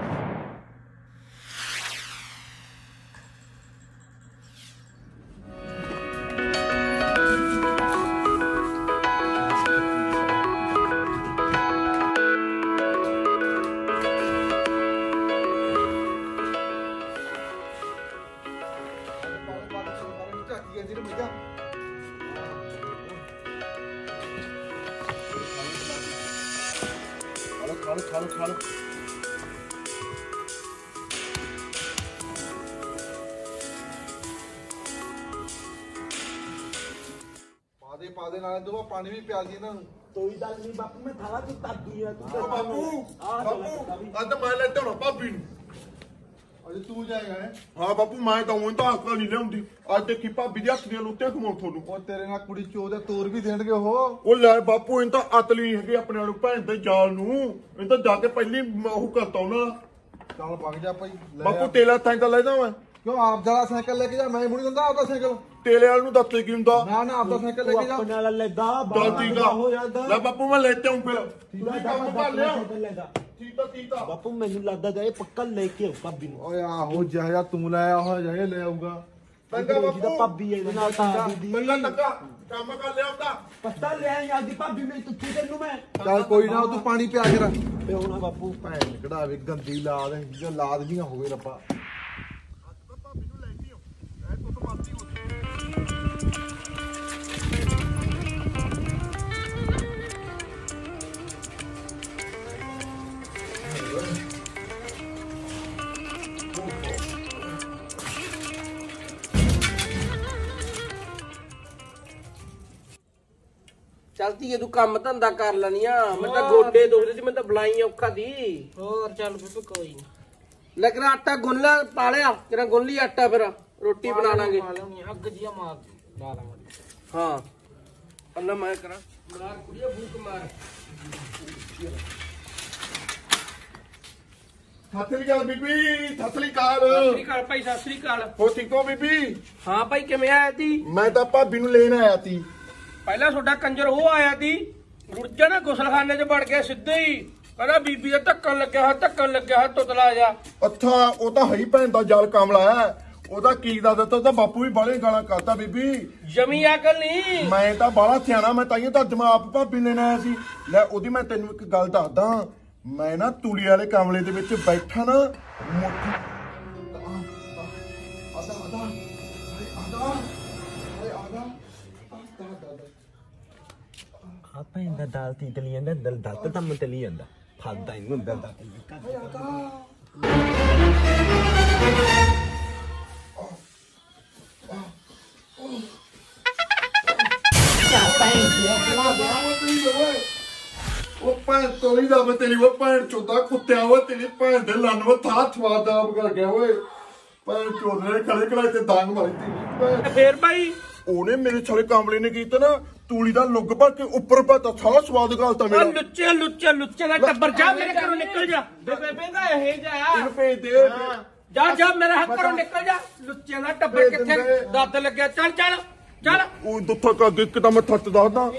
ਪਾਣੀ ਵੀ ਪਿਆ ਦੀ ਇਹਨਾਂ ਨੂੰ। ਕੋਈ ਗੱਲ ਨਹੀਂ ਬਾਪੂ ਮੈਂ ਥਾਲਾ ਤੂੰ ਤਾਦੀ ਆ ਤੂੰ ਬਾਪੂ ਬਾਪੂ ਅੱਜ ਮੈਂ ਲੈ ਆਉਣਾ ਭਾਬੀ ਨੂੰ। ਅਜੇ ਤੂੰ ਜਾਏਗਾ ਹੈ? ਹਾਂ ਬਾਪੂ ਮੈਂ ਤਾਂ ਉਹ ਤਾਂ ਹੱਥਾਂ ਨਹੀਂ ਲਿਆਉਂਦੀ। ਅੱਜ ਦੇਖੀ ਭਾਬੀ ਦੇ ਹੱਥ ਦੀਆਂ ਲੁੱਟੀਆਂ ਖਮਾਉ ਤੁਹਾਨੂੰ। ਉਹ ਤੇਰੇ ਨਾਲ ਕੁੜੀ ਚੋਦ ਤੋਰ ਵੀ ਦੇਣਗੇ ਉਹ। ਉਹ ਲੈ ਬਾਪੂ ਇਹਨਾਂ ਤਾਂ ਅਤਲੀ ਹੈਗੇ ਆਪਣੇ ਵਾਲੂ ਭੈਣ ਦੇ ਜਾਲ ਨੂੰ। ਇਹ ਤਾਂ ਜਾ ਕੇ ਪਹਿਲੀ ਉਹ ਕਰਤਾ ਉਹਨਾਂ ਦਾ। ਚੱਲ ਵਗ ਜਾ ਭਾਈ ਲੈ ਬਾਪੂ। ਤੇਲਾ ਤਾਂ ਲੈਦਾ ਮੈਂ ਕਿਉਂ ਆਪ ਜਰਾ ਸਾਈਕਲ ਲੈ ਕੇ ਜਾ ਮੈਂ ਮੁੜੀ ਦਿੰਦਾ ਆਪਦਾ ਸਾਈਕਲ? ਤੇਲੇ ਵਾਲ ਨੂੰ ਦੱਸੇ ਕੀ ਹੁੰਦਾ? ਨਾ ਨਾ ਆਪਦਾ ਸਾਈਕਲ ਲੈ ਤੂੰ ਕੇ ਜਾ। ਆਪਣੇ ਨਾਲ ਲੈਦਾ ਠੀਕ ਆ। ਹੋ ਜਾਂਦਾ ਲੈ ਬਾਪੂ ਮੈਂ ਲੈ ਕੇ ਆਉਂ ਫਿਰ। ਆ ਕੰਮ ਕਰ ਲਿਆ ਬਾਪੂ ਮੈਨੂੰ ਲੱਗਦਾ ਜਾਏ ਪੱਕਾ ਲੈ ਕੇ ਆਉ ਭਾਬੀ ਨੂੰ। ਓਏ ਆਹੋ ਜਿਹੜਾ ਤੂੰ ਲੈ ਆ ਹੋ ਜਾਏ ਲੈ ਆਊਗਾ। ਤੰਗਾ ਜਿਹਦਾ ਬਾਪੂ। ਭਾਬੀ ਇਹਦੇ ਨਾਲ ਤਾਂ ਦੀਦੀ। ਤੰਗਾ ਤੰਗਾ ਕੰਮ ਕਰ ਲਿਆ ਹੁੰਦਾ ਪਤਾ ਲੈ ਆਈ ਅੱਜ ਭਾਬੀ ਮੇਰੀ ਤੁੱਤੀ ਤੈਨੂੰ ਮੈਂ? ਚੱਲ ਕੋਈ ਨਾ ਤੂੰ ਪਾਣੀ ਪਿਆ ਕੇ ਰੱਖ। ਤੇ ਹੁਣ ਬਾਪੂ। ਭੈਣ ਕਢਾਵੇ ਗੰਦੀ ਲਾਦ ਹੈ ਜੋ ਲਾਦ ਨਹੀਂ ਹੋਵੇ ਰੱਬਾ। ਚਲਦੀ ਏ ਤੂੰ ਕੰਮ ਧੰਦਾ ਕਰ ਲੈਣੀ ਆ। ਮੈਂ ਤਾਂ ਗੋਡੇ ਦੁਖਦੇ ਸੀ ਮੈਂ ਤਾਂ ਬੁਲਾਈ ਔਖਾ ਦੀ। ਹੋਰ ਚੱਲ ਬੁੱਤ ਕੋਈ ਲੇਕਿਨ ਆਟਾ ਗੁੰਨ ਲੈ ਪਾ ਲਿਆ ਤੇਰਾ ਗੁੰਨ ਲਈ ਆਟਾ ਫਿਰ ਰੋਟੀ ਬਣਾ ਲਾਂਗੇ। ਅੱਗ ਜੀਆ ਮਾਰ ਲਾ ਲਾਂਗੇ ਹਾਂ। ਅੱਲਾ ਮੈਂ ਕਰਾਂ। ਮਾਰ ਕੁੜੀਏ ਭੂਕ ਮਾਰ। ਸਤਿ ਕਾਲ ਬੀਬੀ ਸਤਿ ਸਤਿ ਕਾਲ ਸ੍ਰੀ ਅਕਾਲ ਭਾਈ ਸਤਿ ਸ੍ਰੀ ਅਕਾਲ। ਹੋ ਠੀਕ ਹੋ ਬੀਬੀ? ਹਾਂ ਭਾਈ ਕਿਵੇਂ ਆਇਆ ਤੀ? ਮੈਂ ਤਾਂ ਭਾਬੀ ਨੂੰ ਲੈਣ ਆਇਆ ਸੀ ਪਹਿਲਾਂ ਤੁਹਾਡਾ ਕੰਜਰ ਉਹ ਆਇਆ ਤੀ ਗੁਰਜਾ ਨਾ ਗੁਸਲਖਾਨੇ 'ਚ ਵੜ ਗਿਆ ਸਿੱਧੇ ਹੀ। ਕਹਿੰਦਾ ਬੀਬੀ ਦਾ ਧੱਕਣ ਲੱਗਿਆ ਹੋਇਆ ਧੱਕਣ ਲੱਗਿਆ ਹੋਇਆ ਤੁਤਲਾ ਜਾ ਅੱਛਾ ਉਹ ਤਾਂ ਹਈ ਭੈਣ ਦਾ ਜਾਲ ਕਾਮਲਾ ਹੈ। ਉਹਦਾ ਕੀ ਦੱਸ ਦਿੱਤਾ ਉਹਦਾ ਬਾਪੂ ਵੀ ਬਾਲੇ ਗਾਲਾਂ ਕਰਦਾ ਬੀਬੀ। ਜਮੀ ਅਕਲ ਨਹੀਂ ਮੈਂ ਤਾਂ ਬਾਲਾ ਸਿਆਣਾ ਮੈਂ ਤਾਈਓ ਤਾਂ ਆਪ ਭਾਬੀ ਲੈਣ ਆਇਆ ਸੀ। ਲੈ ਉਹਦੀ ਮੈਂ ਤੈਨੂੰ ਇੱਕ ਗੱਲ ਦੱਸਦਾ। ਮੈਂ ਨਾ ਤੂੜੀ ਵਾਲੇ ਕਮਲੇ ਦੇ ਵਿੱਚ ਬੈਠਾ ਨਾ ਮੋਟੀ ਆਪਾਂ ਇਹਦਾ ਦਾਲ ਤੀਤਲੀ ਜਾਂਦਾ ਦਲ ਦਲ ਤਾਂ ਤਮ ਤਲੀ ਜਾਂਦਾ। ਫਾਦਾ ਇਹਨੂੰ ਦਲ ਦਲ ਉਹ ਭੈਣ ਤੋਲੀ ਦਾ ਮੈਂ ਤੇਰੀ ਉਹ ਭੈਣ ਚੋਦਾ ਕੁੱਤਿਆ ਉਹ ਤੇਰੀ ਭੈਣ ਦੇ ਲੰਨ ਉਹ ਥਾ ਥਵਾ ਦਾ ਕਰ ਗਿਆ ਓਏ। ਭੈਣ ਚੋਦੇ ਨੇ ਖੜੇ ਖੜੇ ਤੇ ਡਾਂਗ ਮਾਰੀ ਤੀ ਭੈਣ ਫੇਰ ਭਾਈ? ਉਹਨੇ ਮੇਰੇ ਛਲੇ ਕਾਮਲੇ ਨੇ ਕੀਤਾ ਨਾ ਤੂੜੀ ਦਾ ਲੁੱਗ ਭਰ ਕੇ ਉੱਪਰ ਪਾਤਾ ਸਾਰਾ ਸਵਾਦ ਗਾਲਤਾ ਉਹ ਮੇਰਾ। ਲੁੱਚੇ ਲੁੱਚੇ ਲੁੱਚੇ ਦਾ ਟੱਬਰ ਜਾ ਮੇਰੇ ਘਰੋਂ ਨਿਕਲ ਜਾ। ਬੇਬੇ ਬੇਂਦਾ ਇਹ ਜਾ ਇਹਨੂੰ ਭੇਜ ਦੇ। ਜਾ ਜਾ ਮੇਰੇ ਹੱਥ ਘਰੋਂ ਨਿਕਲ ਜਾ। ਲੁੱਚੇ ਦਾ ਟੱਬਰ ਕਿੱਥੇ ਦਿੰਦੇ। ਲੱਗਿਆ। ਚੱਲ ਚੱਲ ਚੱਲ। ਉਹ ਦੁੱਥਾ ਕਾ ਦੇ ਕਿਤਾ ਮੈਂ ਥੱਤ ਦੱਸਦਾ।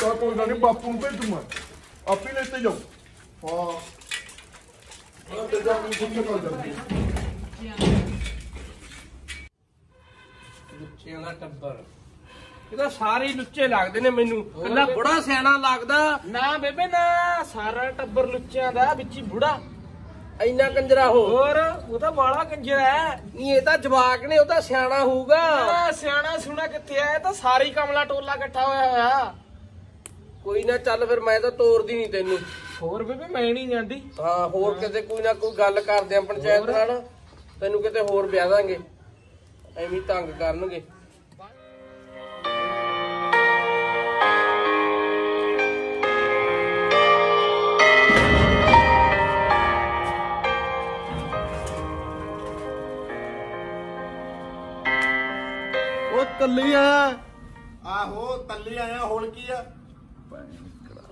ਤਾਂ ਕੋਈ ਗੱਲ ਨਹੀਂ ਬਾਪੂ ਨੂੰ ਭੇਜੂ ਮੈਂ ਆਪੇ ਲੈ ਤੇ ਜਾਓ। ਹਾਂ। ਹਾਂ ਤੇ ਜਾ ਮੈਨੂੰ ਦੁੱਥਾ ਕਰ ਜਾਂਦੀ ਲੁੱਚਿਆਂ ਦਾ ਟੱਬਰ। ਇਹਦਾ ਸਾਰੇ ਲੁੱਚੇ ਲੱਗਦੇ ਨੇ ਮੈਨੂੰ। ਕੱਲਾ ਬੁੜਾ ਸਿਆਣਾ ਲੱਗਦਾ। ਨਾ ਬੇਬੇ ਨਾ। ਸਾਰਾ ਟੱਬਰ ਲੁੱਚਿਆਂ ਦਾ ਵਿੱਚ ਹੀ ਬੁੜਾ। ਇੰਨਾ ਕੰਜਰਾ ਹੋ ਹੋਰ ਉਹ ਤਾਂ ਬਾਲਾ ਕੰਜਰਾ ਹੈ। ਨਹੀਂ ਇਹ ਤਾਂ ਜਵਾਕ ਨੇ ਉਹ ਤਾਂ ਸਿਆਣਾ ਹੋਊਗਾ। ਸਿਆਣਾ ਸੁਣਾ ਕਿੱਥੇ ਆ ਇਹ ਤਾਂ ਸਾਰੀ ਕਮਲਾ ਟੋਲਾ ਇਕੱਠਾ ਹੋਇਆ ਹੋਇਆ। ਕੋਈ ਨਾ ਚੱਲ ਫਿਰ ਮੈਂ ਤਾਂ ਤੋਰਦੀ ਨਹੀਂ ਤੈਨੂੰ। ਹੋਰ ਬੇਬੇ ਮੈਂ ਨਹੀਂ ਜਾਂਦੀ। ਹਾਂ ਹੋਰ ਕਿਤੇ ਕੋਈ ਨਾ ਕੋਈ ਗੱਲ ਕਰਦੇ ਆ ਪੰਚਾਇਤ ਨਾਲ। ਤੈਨੂੰ ਕਿਤੇ ਹੋਰ ਵਿਆਹ ਦਾਂਗੇ। ਐਵੇਂ ਤੰਗ ਕਰਨਗੇ। ਕੱਲੀ ਆਇਆ। ਆਹੋ ਤੱਲੀ ਆਇਆ ਹੁਣ ਕੀ ਆ?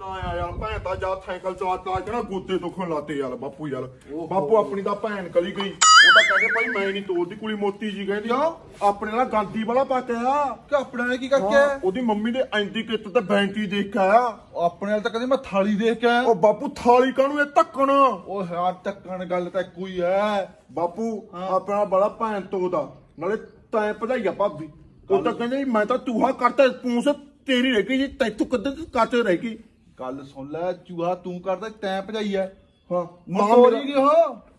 ਨਾ ਆਇਆ ਭੈਣ ਤਾਂ ਜਾ ਸਾਈਕਲ ਚਲਾਤਾ ਕਿਹੜਾ ਗੋਤੇ ਦੁੱਖਣ ਲਾਤੇ ਯਾਰ ਬਾਪੂ ਯਾਰ। ਬਾਪੂ ਆਪਣੀ ਤਾਂ ਭੈਣ ਕਲੀ ਗਈ। ਉਹ ਤਾਂ ਕਹਿੰਦੇ ਭਾਈ ਮੈਂ ਨਹੀਂ ਤੋੜਦੀ ਕੁੜੀ ਮੋਤੀ ਜੀ ਕਹਿੰਦੀ। ਆਪਣੇ ਨਾਲ ਗਾਂਦੀ ਵਾਲਾ ਪਾਕਿਆ ਕਿ ਆਪਣੇ ਨਾਲ ਕੀ ਕਰਕੇ ਆਇਆ? ਉਹਦੀ ਮੰਮੀ ਦੇ ਐਂਦੀ ਕਿੱਤ ਤੇ ਬੈਂਟੀ ਦੇਖ ਕੇ ਆਇਆ। ਆਪਣੇ ਨਾਲ ਤਾਂ ਕਦੇ ਮੈਂ ਥਾਲੀ ਦੇਖ ਕੇ ਆਇਆ। ਉਹ ਬਾਪੂ ਥਾਲੀ ਕਾਹਨੂੰ ਇਹ ਧੱਕਣ? ਉਹ ਯਾਰ ਟੱਕਣ ਗੱਲ ਤਾਂ ਹੀ ਐ ਬਾਪੂ ਆਪਣਾ ਬੜਾ ਭੈਣ ਤੋਦਾ ਨਾਲੇ ਤੈਂ ਭਜਾਈਆ ਭਾਬੀ। ਉਹ ਤਾਂ ਕਹਿੰਦੇ ਮੈਂ ਤਾਂ ਚੂਹਾ ਕਰਤਾ ਪੂੰਸ ਤੇਰੀ ਰਹਿ ਗਈ ਜੀ ਤੈਥੋਂ ਕਿੱਦਾਂ ਕੱਚ ਰਹਿ ਗਈ? ਗੱਲ ਸੁਣ ਲੈ ਚੂਹਾ ਤੂੰ ਕਰਦਾ ਤੈਂ ਭਜਾਈ ਐ। ਹਾਂ ਮਾਂ ਤੋਰੀ ਨਹੀਂ ਹੋ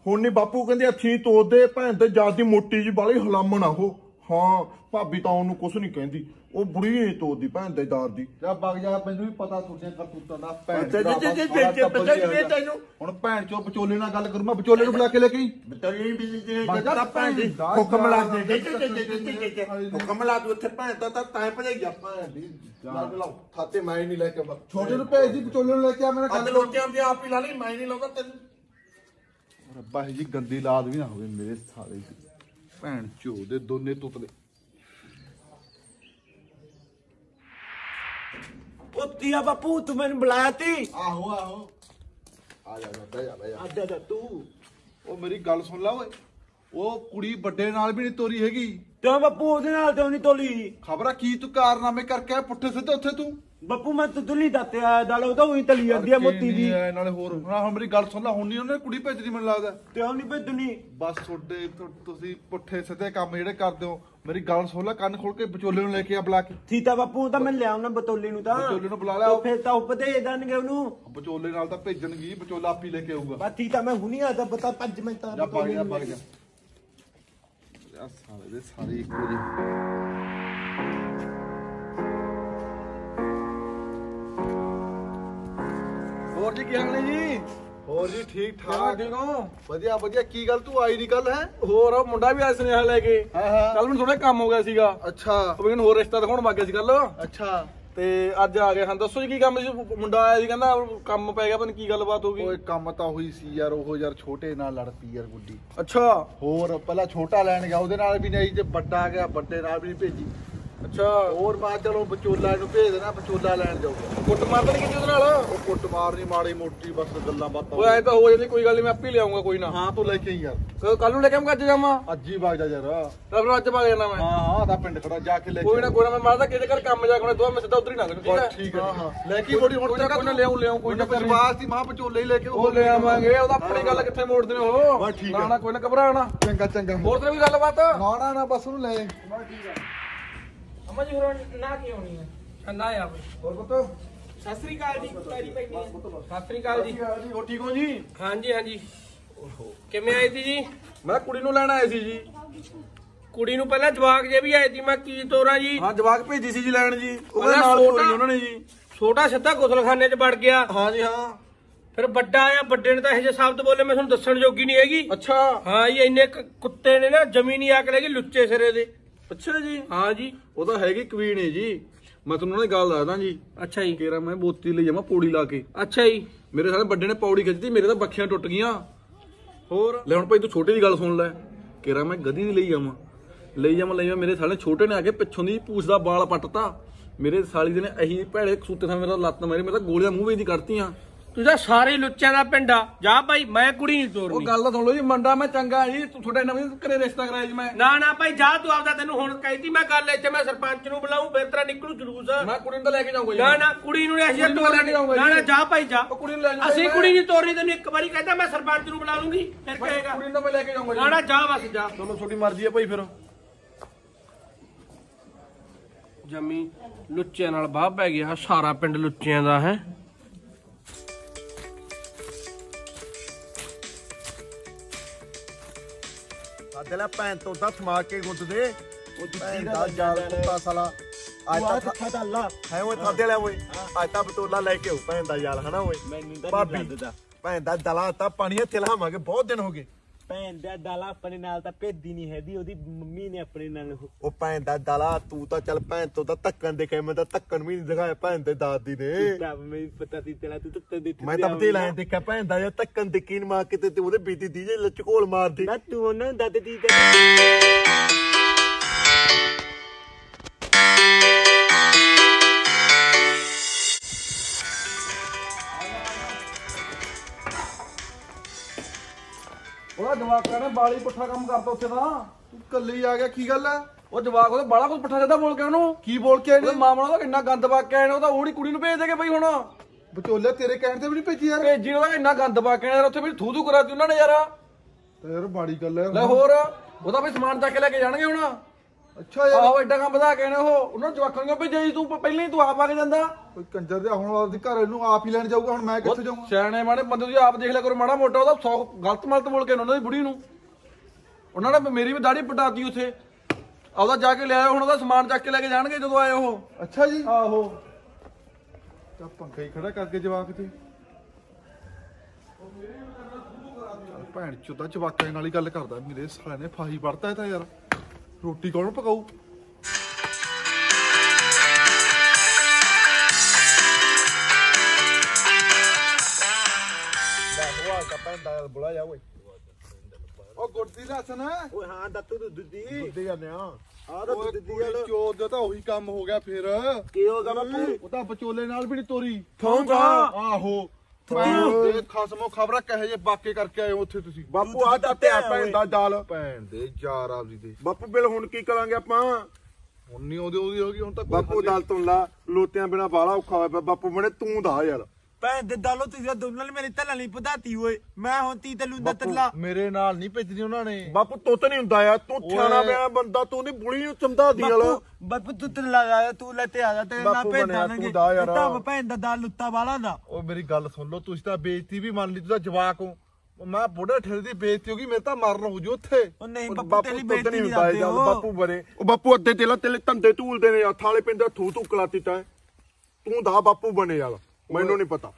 ਹੁਣ ਨਹੀਂ ਬਾਪੂ ਕਹਿੰਦੇ ਅੱਛੀ ਤੋਦੇ ਭੈਣ ਤੇ ਜਾਦੀ ਮੋਟੀ ਜੀ ਬਾਲੀ ਹਲਾਮਣ ਆ ਉਹ। ਹਾਂ ਭਾਬੀ ਤਾਂ ਉਹਨੂੰ ਕੁਛ ਨਹੀਂ ਕਹਿੰਦੀ। ਉਹ ਬੁੜੀ ਨਹੀਂ ਤੋਦੀ ਭੈਣ ਦੇ ਦਾਰ ਦੀ। ਜਾ ਵਗ ਜਾ ਮੈਨੂੰ ਵੀ ਪਤਾ ਤੁਹਾਡੀਆਂ ਕਰਤੂਤਾਂ ਦਾ ਭੈਣ ਜੀ, ਸਾਰਾ ਜੀ, ਟੱਬਰ ਪਤਾ ਹੀ ਨਹੀਂ ਹੈਗਾ। ਤੈਨੂੰ। ਹੁਣ ਭੈਣ ਚੋ ਵਿਚੋਲੇ ਨਾਲ ਗੱਲ ਕਰੂ ਮੈਂ ਵਿਚੋਲੇ ਨੂੰ ਬੁਲਾ ਕੇ ਲੈ ਕੇ ਆਈ। ਬਤਰੀ ਵੀ ਜੀ ਬਾਜਾ ਭੈਣ ਦੀ ਹੁਕਮ ਲਾ ਦੇ। ਹੁਕਮ ਲਾ ਦੇ ਉੱਥੇ ਭੈਣ ਦਾ ਤਾਂ ਤੈਂ ਭਜਾਈਆ। ਭੈਣ ਦੀ ਨਾਲ ਲਾਓ। ਖਾਤੇ ਮੈਂ ਹੀ ਨਹੀਂ ਲੈ ਕੇ ਛੋਟੇ ਨੂੰ ਭੇਜ ਦੀ ਵਿਚੋਲੇ ਨੂੰ ਲੈ ਕੇ ਆ ਮੇਰਾ ਅੱਜ ਲੋਟਿਆਂ ਦੀ ਆਪ ਹੀ ਲਾ ਲਈ ਮੈਂ ਨਹੀਂ ਲਾਉਂਦਾ ਤੈਨੂੰ। ਰੱਬਾ ਜੀ ਗੰਦੀ ਲਾਦ ਵੀ ਨਾ ਹੋਵੇ ਮੇਰੇ ਸਾਲੇ ਦੀ। ਭੈਣ ਚੋ ਦੇ ਦੋਨੇ ਤੁਤਲੇ। ਉਹ ਤੀਆ ਬਾਪੂ ਤੂੰ ਮੈਨੂੰ ਬੁਲਾਇਆ ਤੀ ਆਹੋ ਆਹੋ। ਆ ਜਾ ਜਾ ਬਹਿ ਜਾ ਬਹਿ ਜਾ। ਅੱਡਾ ਦਾ ਤੂੰ। ਉਹ ਮੇਰੀ ਗੱਲ ਸੁਣ ਲੈ ਓਏ। ਉਹ ਕੁੜੀ ਵੱਡੇ ਨਾਲ ਵੀ ਨਹੀਂ ਤੋਰੀ ਹੈਗੀ। ਤੇ ਬਾਪੂ ਉਹਦੇ ਨਾਲ ਤੇ ਨਹੀਂ ਤੋਲੀ। ਖਬਰਾਂ ਕੀ ਤੂੰ ਕਾਰਨਾਮੇ ਕਰਕੇ ਪੁੱਠੇ ਸਿੱਧੇ ਉੱਥੇ ਤੂੰ? ਬਾਪੂ ਮੈਂ ਤੁਦਲੀ ਦੱਤਿਆ ਦਲ ਉਹ ਤਾਂ ਉਹੀ ਤਲੀ ਜਾਂਦੀ ਆ ਮੋਤੀ ਦੀ। ਨਾਲੇ ਹੋਰ। ਨਾ ਹੁਣ ਮੇਰੀ ਗੱਲ ਸੁਣ ਲੈ ਹੁਣ ਨਹੀਂ ਉਹਨੇ ਕੁੜੀ ਭੇਜਦੀ ਮੈਨੂੰ ਲੱਗਦਾ। ਤੇ ਉਹ ਨਹੀਂ ਭੇਜਣੀ। ਬਸ ਤੁਹਾਡੇ ਤੁ- ਤੁਸੀਂ ਪੁੱਠੇ ਸਿੱਧੇ ਕੰਮ ਜਿਹੜੇ ਕਰਦੇ ਹੋ। ਮੇਰੀ ਗੱਲ ਸੁਣ ਲੈ ਕੰਨ ਖੋਲ ਕੇ ਵਿਚੋਲੇ ਨੂੰ ਲੈ ਕੇ ਆ ਬੁਲਾ ਕੇ। ਸੀਤਾ ਬਾਪੂ ਤਾਂ ਮੈਂ ਲਿਆਉਣਾ ਬਤੋਲੀ ਨੂੰ ਤਾਂ। ਵਿਚੋਲੇ ਨੂੰ ਬੁਲਾ ਲਿਆ। ਤੇ ਫਿਰ ਤਾਂ ਉਹ ਦੇ ਦੇਣਗੇ ਉਹਨੂੰ। ਵਿਚੋਲੇ ਨਾਲ ਤਾਂ ਭੇਜਣਗੀ ਵਿਚੋਲਾ ਆਪੀ ਲੈ ਕੇ ਆਊਗਾ। ਬਾਤੀ ਤਾਂ ਮੈਂ ਹੁਣੀ ਆਦਾ ਪਤਾ ਪੰਜ ਮਿੰਟ ਤਾਂ ਜਾ ਭੱਗ ਜਾ। ਯਾ ਸਾਲੇ ਦੇ ਸਾਰੇ ਇੱਕੋ ਜਿਹੇ। ਹੋਰ ਜੀ ਕੀ ਹਾਲ ਨੇ ਜੀ? ਹੋਰ ਜੀ ਠੀਕ ਠਾਕ। ਠੀਕ ਹੋ? ਵਧੀਆ ਵਧੀਆ। ਕੀ ਗੱਲ ਤੂੰ ਆਈ ਨਹੀਂ ਕੱਲ ਹੈ? ਹੋਰ ਉਹ ਮੁੰਡਾ ਵੀ ਆਇਆ ਸੁਨੇਹਾ ਲੈ ਕੇ। ਕੱਲ ਮੈਨੂੰ ਥੋੜਾ ਕੰਮ ਹੋ ਗਿਆ ਸੀਗਾ। ਅੱਛਾ। ਉਹ ਮੈਨੂੰ ਹੋਰ ਰਿਸ਼ਤਾ ਦਿਖਾਉਣ ਲੱਗ ਗਿਆ ਸੀ ਕੱਲ ਅੱਛਾ। ਤੇ ਅੱਜ ਆ ਗਏ ਹਾਂ ਦੱਸੋ ਜੀ ਕੀ ਕੰਮ ਸੀ? ਮੁੰਡਾ ਆਇਆ ਸੀ ਕਹਿੰਦਾ ਕੰਮ ਪੈ ਗਿਆ ਪਤਾ ਕੀ ਗੱਲਬਾਤ ਹੋ ਗਈ। ਓਏ ਕੰਮ ਤਾਂ ਹੋਈ ਸੀ ਯਾਰ ਉਹ ਯਾਰ ਛੋਟੇ ਨਾਲ ਲੜ ਪਈ ਯਾਰ ਗੁੱਡੀ। ਅੱਛਾ। ਹੋਰ ਪਹਿਲਾਂ ਛੋਟਾ ਲੈਣ ਗਿਆ ਉਹਦੇ ਨਾਲ ਵੀ ਨਹੀਂ ਤੇ ਵੱਡਾ ਆ ਗਿਆ ਵੱਡੇ ਨਾਲ ਵੀ ਨਹੀਂ ਭੇਜੀ। ਅੱਛਾ। ਹੋਰ ਮੈਂ ਕਿਹਾ ਚਲੋ ਵਿਚੋਲਾ ਨੂੰ ਭੇਜ ਦੇਣਾ ਵਿਚੋਲਾ ਲੈਣ ਜਾਊਗਾ ਕੁੱਟ ਮਾਰ ਤਾਂ ਨਹੀਂ ਕੀਤੀ ਉਹਦੇ ਨਾਲ? ਉਹ ਕੁੱਟ ਮਾਰਨੀ ਮਾੜੀ ਮੋਟੀ ਬਸ ਗੱਲਾਂ ਬਾਤਾਂ ਓਏ ਐ ਤਾਂ ਹੋ ਜਾਂਦੀ ਕੋਈ ਗੱਲ ਨਹੀਂ ਮੈਂ ਆਪੇ ਲਿਆਉਂਗਾ ਕੋਈ ਨਾ। ਹਾਂ ਤੂੰ ਲੈ ਕੇ ਆਈ ਯਾਰ। ਕੱਲ ਨੂੰ ਲੈ ਕੇ ਆਉਂਗਾ ਅੱਜ ਜਾਵਾਂ ਅੱਜ ਹੀ ਵਗ ਜਾ ਯਾਰ। ਹਾਂ ਤਾਂ ਫਿਰ ਅੱਜ ਪਾ ਜਾਣਾ ਮੈਂ। ਹਾਂ ਤਾਂ ਪਿੰਡ ਖੜਾ ਜਾ ਕੇ ਲੈ ਕੋਈ ਨਾ ਕੋਈ ਨਾ ਮੈਂ ਮਾਰਦਾ ਕਿਹਦੇ ਘਰ ਕੰਮ ਜਾ ਕੇ ਦੋ ਮੈਂ ਸਿੱਧਾ ਉਧਰ ਹੀ ਨਾ ਠੀਕ ਹੈ? ਠੀਕ ਹੈ। ਹਾਂ ਲੈ ਕੇ ਥੋੜੀ ਹੁਣ ਨਾ ਕੋਈ ਨਾ ਲਿਆਉਂ ਲਿਆਉਂ ਕੋਈ ਨਾ ਵਿਸ਼ਵਾਸ ਸੀ ਮਾਂ ਵਿਚੋਲੇ ਹੀ ਲੈ ਕੇ ਉਹ ਲੈ ਆਵਾਂਗੇ ਉਹਦਾ ਆਪਣੀ ਗੱਲ ਕਿੱਥੇ ਮੋੜਦੇ ਨੇ ਉਹ? ਬਸ ਠੀਕ ਨਾ ਹੈ। ਨਾ ਕੋਈ ਨਾ ਘਬਰਾਣਾ ਚੰਗਾ ਚੰਗਾ। ਹੋਰ ਤੇ ਵੀ ਗੱਲਬਾਤ? ਨਾ ਨਾ ਨਾ ਬਸ ਉਹਨੂੰ ਲੈ ਅਮਾ ਜੀ ਹੋਰ ਨਾ ਕੀ ਹੋਣੀ ਹੈ ਠੰਡਾ ਆ ਹੋਰ ਪੁੱਤ? ਸਤਿ ਸ੍ਰੀ ਅਕਾਲ ਜੀ ਪੈਰੀ ਪੈਣੀ ਸਤਿ ਸ੍ਰੀ ਅਕਾਲ ਜੀ। ਹੋ ਠੀਕ ਹੋ ਜੀ? ਹਾਂਜੀ ਹਾਂਜੀ। ਕਿਵੇਂ ਆਏ ਸੀ ਜੀ? ਮੈਂ ਕੁੜੀ ਨੂੰ ਲੈਣ ਆਇਆ ਸੀ ਜੀ। ਕੁੜੀ ਨੂੰ ਪਹਿਲਾਂ ਜਵਾਕ ਜੇ ਵੀ ਆਏ ਸੀ ਮੈਂ ਕੀ ਤੋਰਾਂ ਜੀ? ਹਾਂ ਜਵਾਕ ਭੇਜੀ ਸੀ ਜੀ ਲੈਣ ਜੀ। ਉਹਦੇ ਨਾਲ ਛੋਟਾ- ਤੋਰੀ ਉਹਨਾਂ ਨੇ ਜੀ। ਛੋਟਾ ਸਿੱਧਾ ਗੁਸਲਖਾਨੇ 'ਚ ਵੜ ਗਿਆ। ਹਾਂ ਜੀ ਹਾਂ। ਫਿਰ ਵੱਡਾ ਆਇਆ ਵੱਡੇ ਨੇ ਤਾਂ ਇਹ ਜਿਹੇ ਸ਼ਬਦ ਬੋਲੇ ਮੈਂ ਤੁਹਾਨੂੰ ਦੱਸਣ ਜੋਗੀ ਨਹੀਂ ਹੈਗੀ। ਅੱਛਾ। ਹਾਂ ਜੀ ਇੰਨੇ ਕੁ ਕੁੱਤੇ ਨੇ ਨਾ ਜ਼ਮੀਨੀ ਆ ਕੇ ਲੈ ਗਏ ਲੁੱਚੇ ਸਿਰੇ ਦੇ। ਅੱਛਾ ਜੀ। ਹਾਂ ਜੀ। ਉਹ ਤਾਂ ਹੈਗੀ ਕਵੀਨ ਹੈ ਜੀ। ਮੈਂ ਤੁਹਾਨੂੰ ਉਹਨਾਂ ਦੀ ਗੱਲ ਦੱਸਦਾ ਜੀ। ਅੱਛਾ ਜੀ। ਕੇਰਾ ਮੈਂ ਬੋਤੀ ਲਈ ਜਾਵਾਂ ਪੌੜੀ ਲਾ ਕੇ। ਅੱਛਾ ਜੀ। ਮੇਰੇ ਸਾਰੇ ਵੱਡੇ ਨੇ ਪੌੜੀ ਖਿੱਚਦੀ ਮੇਰੇ ਤਾਂ ਬੱਖੀਆਂ ਟੁੱਟ ਗਈਆਂ। ਹੋਰ? ਲੈ ਹੁਣ ਭਾਈ ਤੂੰ ਛੋਟੇ ਦੀ ਗੱਲ ਸੁਣ ਲੈ। ਕੇਰਾ ਮੈਂ ਗਦੀ ਦੀ ਲਈ ਜਾਵਾਂ। ਲਈ ਜਾਵਾਂ ਲਈ ਜਾਵਾਂ ਮੇਰੇ ਸਾਲੇ ਛੋਟੇ ਨੇ ਆ ਕੇ ਪਿੱਛੋਂ ਦੀ ਪੂਛ ਦਾ ਵਾਲ ਪੱਟਤਾ। ਮੇਰੇ ਸਾਲੀ ਦੇ ਨੇ ਅਹੀ ਭੈੜੇ ਸੂਤੇ ਸਾਂ ਮੇਰਾ ਲੱਤ ਮਾਰੀ ਮੇਰੇ ਤਾਂ ਗੋਲੀਆਂ ਮੂੰਹ ਵਿੱਚ ਦੀ ਕੱਢਤੀਆਂ। ਤੂੰ ਤਾਂ ਸਾਰੇ ਲੁੱਚਿਆਂ ਦਾ ਪਿੰਡਾ ਜਾ ਭਾਈ ਮੈਂ ਕੁੜੀ ਨਹੀਂ ਉਹ ਤੋਰਨੀ ਗੱਲ ਤਾਂ ਸੁਣ ਲਓ ਜੀ ਮੰਡਾ ਮੈਂ ਚੰਗਾ ਜੀ ਤੂੰ ਤੁਹਾਡੇ ਨਵੇਂ ਘਰੇ ਰਿਸ਼ਤਾ ਕਰਾਇਆ ਜੀ ਮੈਂ। ਨਾ ਨਾ ਭਾਈ ਜਾ ਤੂੰ ਆਪਦਾ ਤੈਨੂੰ ਹੁਣ ਕਹਿਤੀ ਮੈਂ ਗੱਲ ਇੱਥੇ ਮੈਂ ਸਰਪੰਚ ਨੂੰ ਬੁਲਾਉਂ ਫਿਰ ਤੇਰਾ ਨਿਕਲੂ ਜਲੂਸ। ਮੈਂ ਕੁੜੀ ਨੂੰ ਤਾਂ ਲੈ ਕੇ ਜਾਊਂਗਾ ਜੀ ਨਾ ਨਾ ਕੁੜੀ ਨੂੰ ਨਹੀਂ ਅਸੀਂ ਕੁੜੀ ਨੂੰ ਨਾ ਨਾ ਜੀ। ਜਾ ਭਾਈ ਜਾ। ਉਹ ਕੁੜੀ ਨੂੰ ਲੈ ਜਾਊਂਗਾ ਅਸੀਂ। ਕੁੜੀ ਨਹੀਂ ਤੋਰਨੀ ਤੈਨੂੰ ਇੱਕ ਵਾਰੀ ਕਹਿੰਦਾ ਮੈਂ ਸਰਪੰਚ ਨੂੰ ਬੁਲਾ ਲੂੰਗੀ ਫਿਰ ਕਹੇਗਾ। ਕੁੜੀ ਨੂੰ ਮੈਂ ਲੈ ਕੇ ਜਾਊਂਗਾ ਨਾ ਨਾ ਜੀ ਜਾ ਬਸ ਜਾ। ਚਲੋ ਤੁਹਾਡੀ ਮਰਜ਼ੀ ਹੈ ਭਾਈ ਫਿਰ। ਜਮੀ ਲੁੱਚਿਆਂ ਨਾਲ ਬਾਹ ਪੈ ਗਿਆ ਸਾਰਾ ਪਿੰਡ ਲੁੱਚਿਆਂ ਦਾ ਹੈ। ਸਾਡੇ ਲੈ ਭੈਣ ਤੋਂ ਤਾਂ ਥਮਾ ਕੇ ਗੁੱਦ ਦੇ। ਉਹ ਭੈਣ ਦਾ ਜਾਲ ਕੁੱਤਾ ਸਾਲਾ। ਅੱਜ ਤਾਂ ਥਾ ਡਾਲਾ। ਹੈ ਓਏ ਥਾਦੇ ਲੈ ਓਏ। ਅੱਜ ਤਾਂ ਬਤੋਲਾ ਲੈ ਕੇ ਆਉ ਭੈਣ ਦਾ ਜਾਲ ਹਨਾ ਓਏ? ਮੈਨੂੰ ਤਾਂ ਭਾਬੀ ਨਹੀਂ ਦੱਸਦਾ ਭੈਣ ਦਾ ਦਲਾ ਤਾਂ ਪਾਣੀ ਹੱਥੇ ਲਾਵਾਂਗੇ ਬਹੁਤ ਦਿਨ ਹੋ ਗਏ। ਭੈਣ ਦਾ ਦਾਲਾ ਆਪਣੇ ਨਾਲ ਤਾਂ ਭੇਦੀ ਨਹੀਂ ਹੈਦੀ ਉਹਦੀ ਮੰਮੀ ਨੇ ਆਪਣੇ ਨਾਲ। ਉਹ- ਭੈਣ ਦਾ ਦਲਾ ਤੂੰ ਤਾਂ ਚੱਲ ਭੈਣ ਤੋਂ ਤਾਂ ਧੱਕਣ ਦੇਖੇ ਮੈਂ ਤਾਂ ਧੱਕਣ ਵੀ ਨਹੀਂ ਦਿਖਾਇਆ ਭੈਣ ਤੇ ਦਾਦੀ ਨੇ। ਤਾਂ ਮੈਨੂੰ ਪਤਾ ਸੀ ਤੇਰਾ ਤੂੰ ਤਾਂ ਦੇ ਮੈਂ ਤਾਂ ਬਤੇ ਲਾਇਆ ਦੇਖਿਆ ਭੈਣ ਦਾ ਜਾਂ ਧੱਕਣ ਦੇਖੀ ਨ ਮਾਰ ਕੇ ਤੇ ਉਹਦੇ ਬੀਤੀ ਦੀ ਜੇ ਲਚਕੋਲ ਮਾਰਦੀ। ਨਾ ਤੂੰ ਉਹਨਾਂ ਦੱਦ ਦੀ ਤੇ ਜਵਾਕਾਂ ਨੇ ਬਾਲੀ ਪੁੱਠਾ ਕੰਮ ਕਰਤਾ ਉੱਥੇ ਤਾਂ। ਤੂੰ ਕੱਲੀ ਆ ਗਿਆ ਕੀ ਗੱਲ ਆ? ਉਹ ਜਵਾਕ ਉਹਦਾ ਬਾਲਾ ਕੁਝ ਪੁੱਠਾ ਸਿੱਧਾ ਬੋਲ ਕੇ ਉਹਨੂੰ। ਕੀ ਬੋਲ ਕੇ ਉਹਦੇ ਮਾਮਾ ਉਹਦਾ ਕਿੰਨਾ ਗੰਦ ਪਾ ਕੇ ਆਏ ਨੇ ਉਹਦਾ ਉਹਦੀ ਕੁੜੀ ਨੂੰ ਭੇਜ ਦੇਗੇ ਬਈ ਹੁਣ। ਵਿਚੋਲੇ ਤੇਰੇ ਕਹਿਣ ਤੇ ਵੀ ਨਹੀਂ ਭੇਜੀ ਯਾਰ। ਭੇਜੀ ਉਹਦਾ ਇੰਨਾ ਗੰਦ ਪਾ ਕੇ ਆਏ ਯਾਰ ਉੱਥੇ ਵੀ ਥੂ ਥੂ ਕਰਾਤੀ ਉਹਨਾਂ ਨੇ ਯਾਰ। ਤੇ ਯਾਰ ਬਾੜੀ ਗੱਲ ਹੈ ਲੈ ਹੋਰ ਉਹਦਾ ਵੀ ਸਮਾਨ ਚੱਕ ਕੇ ਲੈ ਕੇ ਜਾਣਗੇ ਹੁਣ। ਅੱਛਾ ਯਾਰ। ਆਹੋ ਐਡਾ ਕੰਮ ਵਧਾ ਕੇ ਨੇ ਉਹ। ਉਹਨਾਂ ਨੂੰ ਜਵਾਕਾਂ ਨੂੰ ਭੇਜਿਆ ਸੀ ਤੂੰ ਪ- ਪਹਿਲਾਂ ਹੀ ਤੂੰ ਆਪ ਆ ਕੇ ਜਾਂਦਾ। ਕੋਈ ਕੰਜਰ ਦੇ ਹੁਣ ਆਪਦੇ ਘਰ ਇਹਨੂੰ ਆਪ ਹੀ ਲੈਣ ਜਾਊਗਾ ਹੁਣ ਮੈਂ ਕਿੱਥੇ ਜਾਊਂਗਾ? ਸਿਆਣੇ ਮਾੜੇ ਬੰਦੇ ਤੁਸੀਂ ਆਪ ਦੇਖ ਲਿਆ ਕਰੋ ਮਾੜਾ ਮੋਟਾ ਉਹਦਾ ਸੌ ਗਲਤ ਮਲਤ ਬੋਲ ਕੇ ਉਹਨਾਂ ਦੀ ਬੁੜੀ ਨੂੰ। ਉਹਨਾਂ ਨੇ ਮੇਰੀ ਵੀ ਦਾੜੀ ਪਟਾਤੀ ਉੱਥੇ। ਆਪਦਾ ਜਾ ਕੇ ਲਿਆਇਆ ਹੁਣ ਉਹਦਾ ਸਮਾਨ ਚੱਕ ਕੇ ਲੈ ਕੇ ਜਾਣਗੇ ਜਦੋਂ ਆਏ ਉਹ। ਅੱਛਾ ਜੀ। ਆਹੋ। ਤਾਂ ਪੰਖਾ ਹੀ ਖੜਾ ਕਰਕੇ ਜਵਾਕ ਤੇ। ਚੱਲ ਭੈਣ ਚੋਦਾ ਜਵਾਕਾਂ ਨਾਲ ਹੀ ਗੱਲ ਕਰਦਾ ਮੇਰੇ ਸਾਲੇ ਨੇ ਫਾਹੀ ਵੜਤਾ ਇਹ ਤਾਂ ਯਾਰ। ਰੋਟੀ ਕੌਣ ਪਕਾਊ? ਲੈ ਉਹ ਆ ਤਾਂ ਭੈਣ ਦਾ ਬੁਲਾ ਜਾ ਓਏ ਉਹ ਹਾਂ ਦੱਤੂ ਜਾਂਦੇ ਆ ਆ ਤਾਂ ਚੋਦ ਦਾ ਤਾਂ ਉਹੀ ਕੰਮ ਹੋ ਗਿਆ ਫਿਰ। ਕੀ ਹੋਗਾ ਬਾਪੂ? ਉਹ ਤਾਂ ਵਿਚੋਲੇ ਨਾਲ ਵੀ ਨਹੀਂ ਤੋਰੀ। ਠੋਂਗਾ ਆਹੋ। ਤੇ ਖਸਮੋ ਖਬਰਾਂ ਕਹੇ ਜੇ ਬਾਕੇ ਕਰਕੇ ਆਏ ਹੋ ਉੱਥੇ ਤੁਸੀਂ? ਬਾਪੂ ਆ ਭੈਣ। ਦਾ ਜਾਲ। ਭੈਣ ਦੇ ਯਾਰ ਆਪਦੀ ਦੇ। ਬਾਪੂ ਬਿਲ ਹੁਣ ਕੀ ਕਰਾਂਗੇ ਆਪਾਂ? ਹੁਣ ਨਹੀਂ ਉਹਦੀ ਉਹਦੀ ਹੋ ਗਈ ਹੁਣ ਤਾਂ ਕੋਈ ਬਾਪੂ ਦਲ ਤੋਂ ਲਾ ਲੋਤਿਆਂ ਬਿਨਾ ਬਾਲਾ ਔਖਾ ਹੋਇਆ ਪਿਆ। ਬਾਪੂ ਬਣੇ ਤੂੰ ਦਾ ਯਾਰ। ਭੈਣ ਦੇ ਦਾਲੋ ਤੁਸੀਂ ਦੋਨਾਂ ਨੇ ਮੇਰੀ ਤੱਲਾ ਨਹੀਂ ਪਧਾਤੀ ਓਏ। ਮੈਂ ਹੁਣ ਤੀ ਤੈਨੂੰ ਦਾ ਤੱਲਾ ਮੇਰੇ ਨਾਲ ਨਹੀਂ ਭੇਜਦੀ ਉਹਨਾਂ ਨੇ। ਬਾਪੂ ਤੁੱਤ ਨਹੀਂ ਹੁੰਦਾ ਯਾਰ ਤੂੰ ਥਿਆਣਾ ਪਿਆ ਬੰਦਾ ਤੂੰ ਨਹੀਂ ਬੁੜੀ ਨੂੰ ਚੰਦਾ ਦੀ ਵਾਲਾ ਬਾਪੂ ਤੂੰ ਤੇ ਲਗਾਇਆ ਤੂੰ ਲੈ ਤੇ ਆ ਜਾ ਤੇਰੇ ਨਾਲ ਬਾਪੂ ਭੇਜ ਬਣਿਆ ਦਾਂਗੇ। ਤੂੰ। ਤਾਂ ਭੈਣ ਦਾ ਦਾਲ ਲੁੱਤਾ ਵਾਲਾ ਦਾ। ਉਹ ਮੇਰੀ ਗੱਲ ਸੁਣ ਲਓ ਤੁਸੀਂ ਤਾਂ ਬੇਇੱਜ਼ਤੀ ਵੀ ਮੰਨ ਲਈ ਤੁਸੀਂ ਤਾਂ ਜਵਾਕ ਹੋ। ਮੈਂ ਬੁੱਢੇ ਠੇਰੇ ਦੀ ਬੇਇੱਜ਼ਤੀ ਹੋ ਗਈ ਮੇਰੇ ਤਾਂ ਮਰਨ ਹੋ ਜੂ ਉੱਥੇ। ਉਹ ਨਹੀਂ ਬਾਪੂ ਤੇਰੀ ਬੇਇੱਜ਼ਤੀ ਨਹੀਂ ਹੁੰਦਾ ਬਾਪੂ ਬਣੇ। ਉਹ ਬਾਪੂ ਅੱਧੇ ਤੇਲਾ ਤੇਲੇ ਧੰਦੇ ਧੂਲਦੇ ਨੇ ਹੱਥ ਵਾਲੇ ਪਿੰਡ ਥੂ ਥੂ ਕਲਾਤੀ ਤਾਂ ਤੂੰ ਦਾ ਬਾਪੂ ਬਣੇ ਯਾਰ। ਮੈਨੂੰ ਨਹੀਂ ਪਤਾ।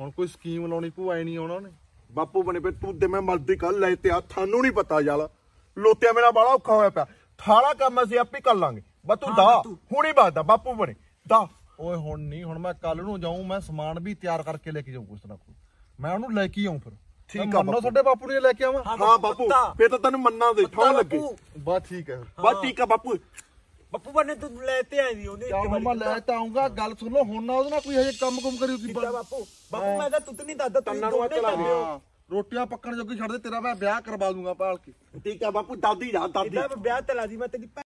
ਹੁਣ ਕੋਈ ਸਕੀਮ ਲਾਉਣੀ ਭੂਆਈ ਨਹੀਂ ਆਉਣਾ ਉਹਨੇ। ਬਾਪੂ ਬਣੇ ਪਏ ਤੂੰ ਤੇ ਮੈਂ ਮਰਦੀ ਕੱਲ ਲੈ ਤੇ ਆ ਤੁਹਾਨੂੰ ਨਹੀਂ ਪਤਾ ਯਾਰ। ਲੋਤਿਆਂ ਮੇਰਾ ਬਾਲਾ ਔਖਾ ਹੋਇਆ ਪਿਆ। ਥਾਲਾ ਕੰਮ ਅਸੀਂ ਆਪੇ ਕਰ ਲਾਂਗੇ। ਬਸ ਤੂੰ ਦਾ ਹੁਣੀ ਬਾਦਾ ਬਾਪੂ ਬਣੇ ਦਾ ਓਏ ਹੁਣ ਨਹੀਂ ਹੁਣ ਮੈਂ ਕੱਲ ਨੂੰ ਜਾਊਂ ਮੈਂ ਸਮਾਨ ਵੀ ਤਿਆਰ ਕਰਕੇ ਲੈ ਕੇ ਜਾਊਂ ਕੁਛ ਨਾ ਕੁਛ। ਮੈਂ ਉਹਨੂੰ ਲੈ ਕੇ ਆਉਂ ਫਿਰ। ਠੀਕ ਆ ਮੰਨੋ ਬਾਪੂ। ਤੁਹਾਡੇ ਬਾਪੂ ਨੇ ਲੈ ਕੇ ਆਵਾਂ? ਹਾਂ ਬਾਪੂ ਫੇਰ ਤਾਂ ਤੈਨੂੰ ਮੰਨਾਂ ਦੇ ਠਾਉ ਲੱਗੇ। ਬਸ ਠੀਕ ਹੈ। ਬਸ ਠੀਕ ਆ ਬਾਪੂ। ਬੱਪੂ ਬੰਨੇ ਤੂੰ ਲੈ ਤੇ ਆਈ ਨਹੀਂ ਉਹਨੇ ਚੱਲ ਹੁਣ ਮੈਂ ਲੈ ਤਾਂ ਆਉਂਗਾ ਗੱਲ ਸੁਣ ਲਓ ਹੁਣ ਨਾ ਉਹਦੇ ਨਾਲ ਕੋਈ ਹਜੇ ਕੰਮ ਕੁਮ ਕਰੀ ਤੁਸੀਂ ਆ ਬਾਪੂ। ਬਾਪੂ ਮੈਂ ਤਾਂ ਤੁੱਤ ਨਹੀਂ ਦੱਸਦਾ ਨੂੰ ਹੱਥ ਦੋਨੇ ਜਾਂਦੇ ਹੋ। ਰੋਟੀਆਂ ਪੱਕਣ ਜੋਗੀ ਛੱਡ ਦੇ ਤੇਰਾ ਮੈਂ ਵਿਆਹ ਕਰਵਾ ਦੂੰਗਾ ਭਾਲ ਕੇ। ਠੀਕ ਆ ਬਾਪੂ ਦਾਦੀ ਜਾ ਦਾਦੀ। ਇਦਾਂ ਵਿਆਹ ਤੇ ਲਾ ਦੀ ਮੈਂ ਤੇਰੀ ਭੈਣ